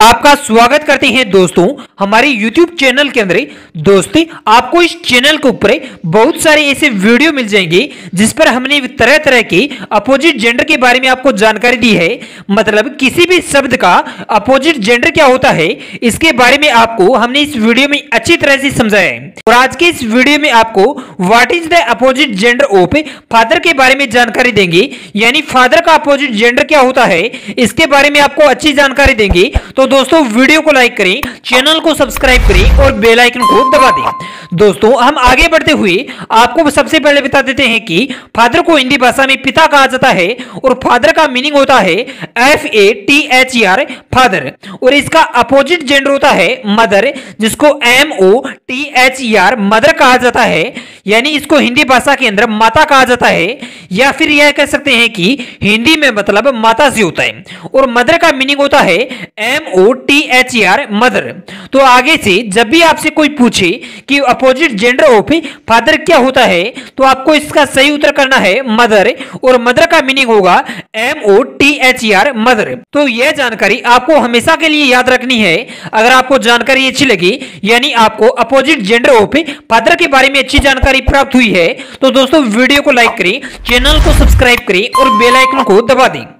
आपका स्वागत करते हैं दोस्तों, हमारे YouTube चैनल के अंदर। दोस्ती, आपको इस चैनल के ऊपर बहुत सारे ऐसे वीडियो मिल जाएँगे, जिस पर हमने तरह तरह के अपोजिट जेंडर के बारे में आपको जानकारी दी है। मतलब किसी भी शब्द का अपोजिट जेंडर क्या होता है, इसके बारे में आपको हमने इस वीडियो में अच्छी तरह से समझाया है। और आज के इस वीडियो में आपको what is the opposite gender of father के बारे में जानकारी देंगे, यानी फादर का अपोजिट जेंडर क्या होता है, इसके बारे में आपको अच्छी जानकारी देंगे। तो दोस्तों, वीडियो को लाइक करें, चैनल को सब्सक्राइब करें और बेल आइकन को दबा दें। दोस्तों, हम आगे बढ़ते हुए आपको सबसे पहले बता देते हैं कि फादर को हिंदी भाषा में पिता कहा जाता है और फादर का मीनिंग होता है F A T H R father और इसका अपोजिट जेंडर होता है मदर जिसको M O T H E R mother कहा जाता है, यानी इसको हिंदी भाषा के अंदर माता कहा जाता है, या फिर यह कह सकते हैं कि हिंदी में मतलब माता से होता है, और मदर का मीनिंग होता है M O T H E R mother तो आगे से जब भी आपसे कोई पूछे कि अपोजिट जेंडर ऑफ़ फादर क्या होता है तो आपको इसका सही उत्तर करना है मदर और मदर का मीनिंग होगा M O T H E R mother तो यह जानकारी आपको हमेशा के लिए याद रखनी है, अगर आपको जानकारी अच्छी लगी, यानी आपको अपोजिट जेंडर ऑफ़ फादर के बारे में अच्छी जानकारी प्राप्त हुई है। तो दोस्तों, वीडियो को लाइक करें चैनल को सब्सक्राइब करें और बेलाइकन को दबा दें।